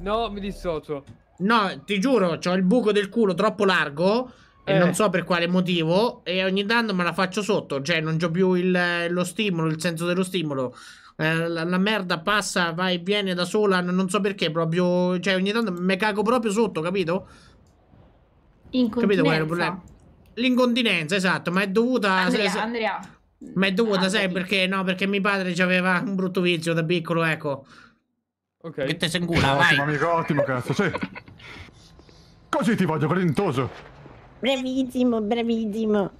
No, mi dissocio. No, ti giuro, ho il buco del culo troppo largo. E Eh. non so per quale motivo. E ogni tanto me la faccio sotto. Cioè, non ho più il- lo stimolo, il senso dello stimolo. Eh, la, la merda passa, va e viene da sola. Non, so perché. Proprio. Cioè, ogni tanto me cago proprio sotto, capito? Capito qual è il problema? Incontinenza. L'incontinenza, esatto. Ma è dovuta. Andrea, se- se- Andrea. ma è dovuta, Ah, sai capito. perché? No, perché mio padre aveva un brutto vizio da piccolo, ecco. Ok. Che te se incula, vai. Ottimo, amico, ottimo, cazzo, sì. Così ti voglio grintoso. Bravissimo, bravissimo.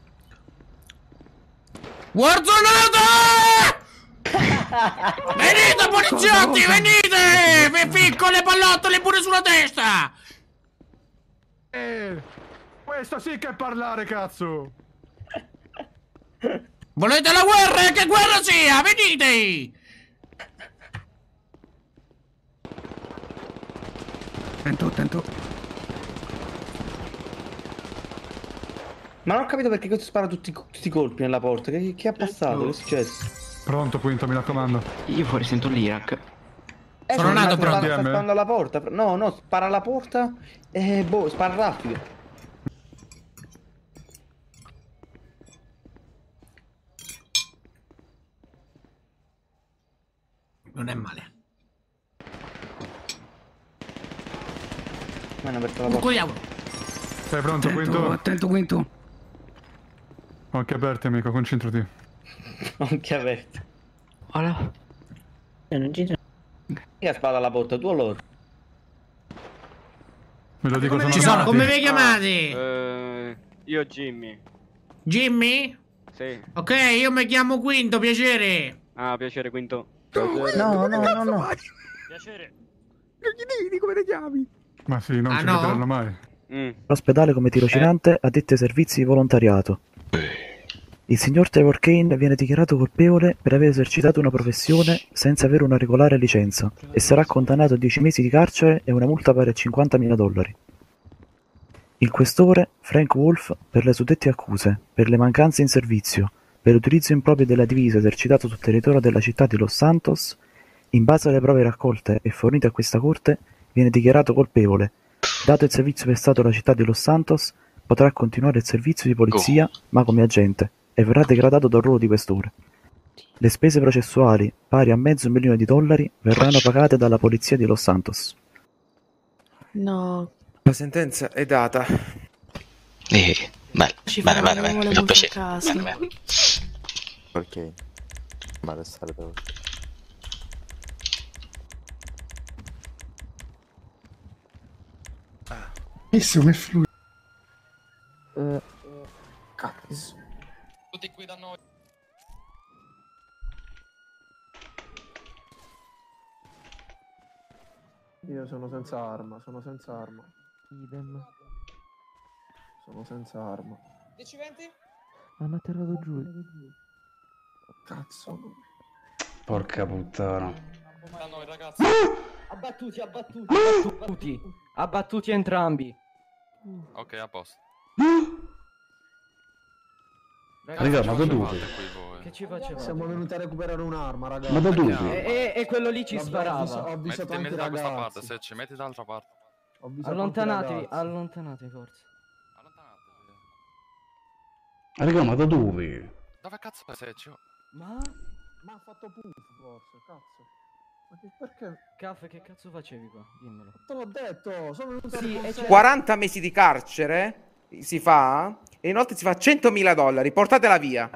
Warzonata! venite poliziotti, venite! Vi ficco le pallottole pure sulla testa! Eh, questo sì che è parlare, cazzo. Volete la guerra? Che guerra sia? Venite! Attento, attento. Ma non ho capito perché questo spara tutti, tutti i colpi nella porta. Che, che ha passato? Che è successo? Pronto, Quinto, mi raccomando. Io fuori sento l'Iraq. Eh, Sono nato pronto. Sta sparando alla porta. No, no, spara alla porta e boh, spara rapido. Non è male. Hanno aperto la porta. Cogliamo. Sei pronto, Attento, Quinto? attento, Quinto. Occhi aperti, amico, concentrati. Occhi aperti. Ora. Non ci sono. Chi ha sparato alla porta? Tu o loro? Me lo dico, sono Ci sono, come vi chiamate? Eh, io Jimmy. Jimmy? Sì. Ok, io mi chiamo Quinto, piacere. Ah, piacere Quinto. No, no, no, no. Piacere. Non gli devi come ti chiami? Ma sì, non Ah, ci no? capiteranno mai. Mm. L'ospedale come tirocinante addetti ai servizi di volontariato. Il signor Trevor Kane viene dichiarato colpevole per aver esercitato una professione senza avere una regolare licenza e sarà condannato a 10 mesi di carcere e una multa pari a 50.000 dollari. Il questore, Frank Wolf, per le suddette accuse, per le mancanze in servizio, per l'utilizzo improprio della divisa esercitato sul territorio della città di Los Santos, in base alle prove raccolte e fornite a questa corte, viene dichiarato colpevole Dato il servizio prestato alla città di Los Santos, potrà continuare il servizio di polizia, ma come agente, e verrà degradato dal ruolo di questore. Le spese processuali, pari a mezzo milione di dollari, verranno pagate dalla polizia di Los Santos. No. La sentenza è data. Eh, bene, Ci bene, bene, bene, le mi fa piacere. casa. Bene, bene. Ok. Ma restare da Benissimo, è fluido. Cazzo. Tutti qui da noi. Io sono senza arma, sono senza arma. Idem. Sono senza arma. 10-20? Hanno atterrato giù. Cazzo. Porca puttana. Da noi, ragazzi. Abbattuti, abbattuti, abbattuti. Abbattuti entrambi. Ok, a posto. Raga, ma da dove? Che ci facevate? Siamo venuti a recuperare un'arma, ragazzi. Ma da dove? E, e- e quello lì ci L'ho- sparava. Ho anche metti i da questa ragazzi. parte, se ci metti dall'altra parte. Ho avvisato anche i Allontanatevi, ragazzi. allontanatevi. Raga, ma da dove? Dove cazzo è Seccio? Ma? Ma ha fatto puff, forse, cazzo. Ma che perché? Caffè, che cazzo facevi qua? Dimmelo. Te l'ho detto, sono venuto Sì, e riconoscere- c'è- 40 mesi di carcere si fa e inoltre si fa 100.000 dollari. Portatela via.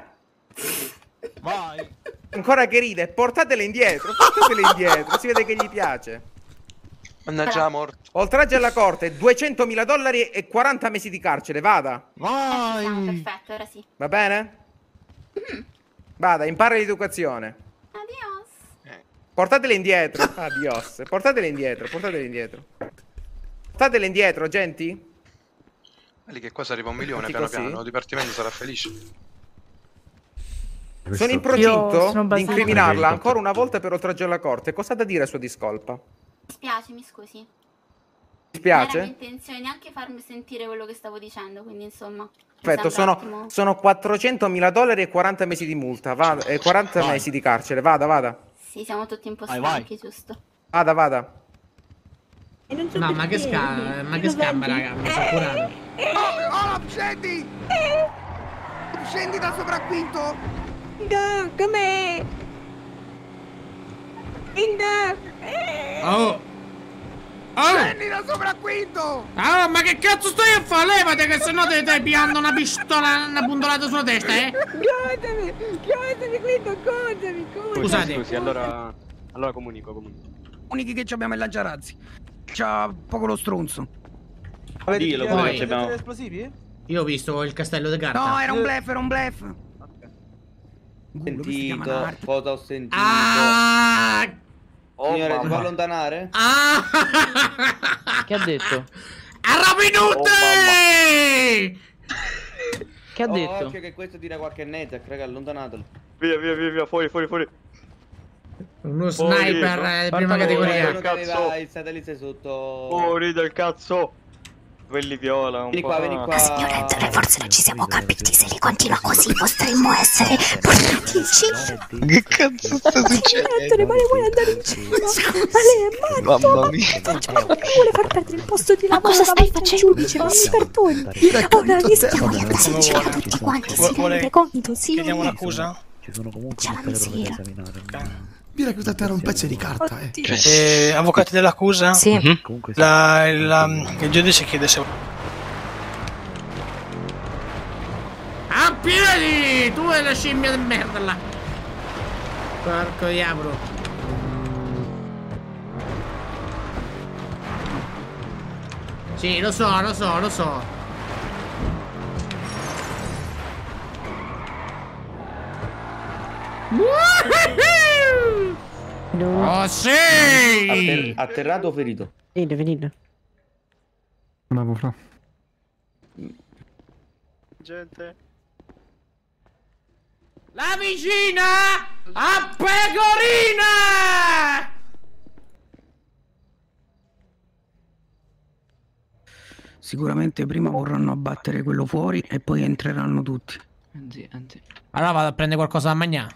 Vai. Ancora che ride, portatela indietro. Portatela indietro. Si vede che gli piace. Mannaggia la morte. Oltraggio alla corte, 200.000 dollari e 40 mesi di carcere. Vada. Vai. Perfetto, ora sì. Va bene? Vada, impara l'educazione. Adios. Portatele indietro. Adios. Portatele indietro, portatele indietro. Portatele indietro, genti. Vedi che qua si arriva a un milione piano così? piano. Il dipartimento sarà felice. Sono in procinto sono di incriminarla ancora una volta per oltraggio alla corte. Cosa ha da dire a sua discolpa? Mi spiace, mi scusi. Mi Non era mia spiace? intenzione neanche farmi sentire quello che stavo dicendo, quindi insomma. Perfetto, sono, sono 400.000 dollari e 40 mesi di multa. Vada, e 40 Vai. mesi di carcere. Vada, vada. Sì, siamo tutti un po' Vai, vai. stanchi, giusto? Vada, vada. E non so No, ma che scamma, ma che vedi? raga, mi sono curato. Oh, oh, scendi! Scendi da sopra quinto! No, com'è? Linda! Oh! Oh! Scendi da sopra quinto! Ah, ma che cazzo stai a fare? Levate che sennò ti stai piando una pistola, una puntolata sulla testa, eh? Guardami! Guardami, Guido, guardami, guardami! Scusate. Scusi, allora... Allora comunico, comunico. Unichi che abbiamo è lanciarazzi. C'ha poco lo stronzo. Dillo, Poi- poi abbiamo... esplosivi? Io ho visto il castello di carta. No, era un blef, era un blef. Sentito, cosa ho sentito? Ah! Signore, si mamma. può allontanare? Ah! Che ha detto? Arrabinute! Che ha Oh, detto? Occhio che questo tira qualche netec, raga, allontanatelo. Via, via, via, via, fuori, fuori, fuori. Uno sniper eh, di prima categoria. Uno che aveva il satellite sotto... Fuori del cazzo. Quelli viola. Un Vieni po'. qua, vieni qua. Signor Ettore, forse non ci siamo capiti. Se li continua così, potremmo essere portati in cima. Che cazzo sta Signor Ettore, ma lei vuole andare in cima? Ma lei è matto? Mamma Ma mia. Ma vuole far perdere il posto di lavoro cosa stai facendo? giudice, ma mi perdoni. Ora rischiamo di andare in cima tutti quanti. Si rende conto, sì. Chiediamo un'accusa? Ci sono comunque C'è la tutte le prove da esaminare. Vi reclutate era un pezzo di carta, eh. Eh, avvocati dell'accusa? Sì. Mhm. Comunque sì. La- la- il giudice chiede se... A piedi! Tu e la scimmia di merda là. Porco diavolo. Sì, lo so, lo so, lo so. No. Oh sì! Atter- atterrato o ferito? Venite, venite. Bravo, fra. Gente. La vicina a pecorina! Sicuramente prima vorranno abbattere quello fuori e poi entreranno tutti. Anzi, anzi. Allora vado a prendere qualcosa da mangiare.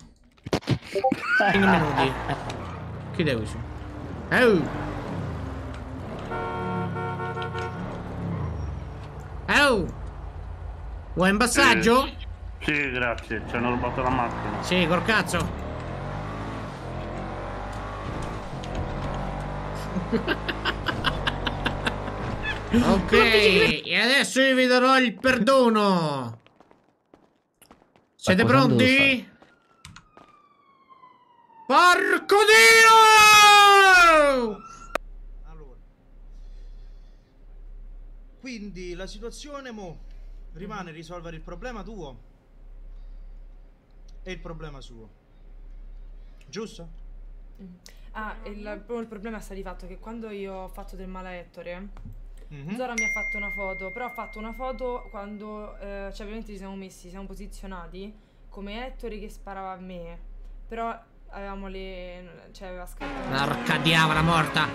5 minuti. Chiude così. Oh! Oh! Vuoi un passaggio? Sì, grazie, ci hanno rubato la macchina. Sì, col cazzo. ok, e adesso io vi darò il perdono. Siete pronti? Porco Dio! Quindi la situazione mo rimane risolvere il problema tuo e il problema suo. Giusto? Ah, il, il problema sta di fatto che quando io ho fatto del male a Ettore, Mhm. Zora mi ha fatto una foto, però ha fatto una foto quando, eh, cioè ovviamente ci siamo messi, siamo posizionati come Ettore che sparava a me, però avevamo le, cioè aveva scritto... Porca diavola morta.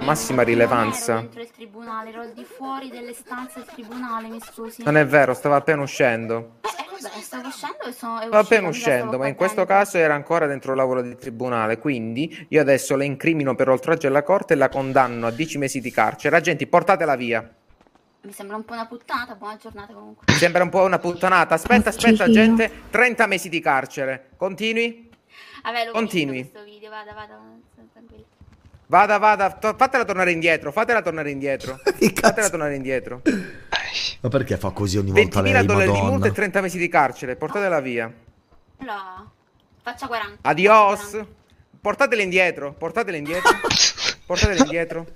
Massima rilevanza. Dentro il tribunale, ero al di fuori delle stanze del tribunale, mi scusi. Non è vero, stava appena uscendo. Eh, vabbè, stavo uscendo e sono... è Stava appena uscendo, stavo ma in questo caso era ancora dentro il lavoro del tribunale. Quindi io adesso la incrimino per oltraggio alla corte e la condanno a 10 mesi di carcere. Agenti, portatela via. Mi sembra un po' una puttanata, buona giornata comunque. Mi sembra un po' una puttanata. Aspetta, aspetta, Oddio. gente. 30 mesi di carcere. Continui. Vabbè, l'ho Continui. visto questo video, vada, vada, tranquillo. Vada, vada. to- fatela tornare indietro. Fatela tornare indietro. Fatela tornare indietro. Ma perché fa così ogni volta 20.000 lei, dollari di multa madonna? e 30 mesi di carcere. Portatela via. Allora, faccia 40. Adios. Portatela indietro. Portatela indietro. Portatela indietro.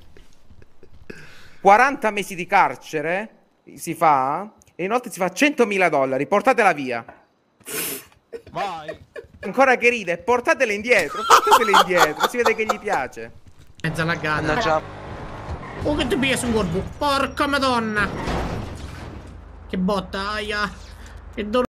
40 mesi di carcere si fa. E inoltre si fa 100.000 dollari. Portatela via. Vai. Ancora che ride. Portatela indietro. Portatela indietro. Si vede che gli piace. Mezza laggata. Mannaggia. Oh, che ti piglia su un corpo. Porca madonna. Che botta, aia. Che dolore.